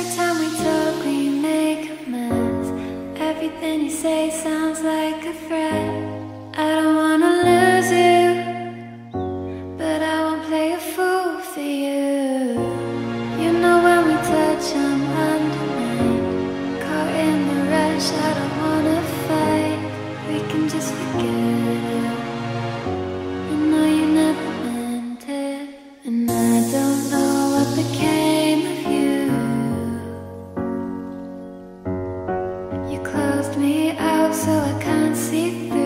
Every time we talk, we make a mess. Everything you say sounds like a threat. so I can't see through.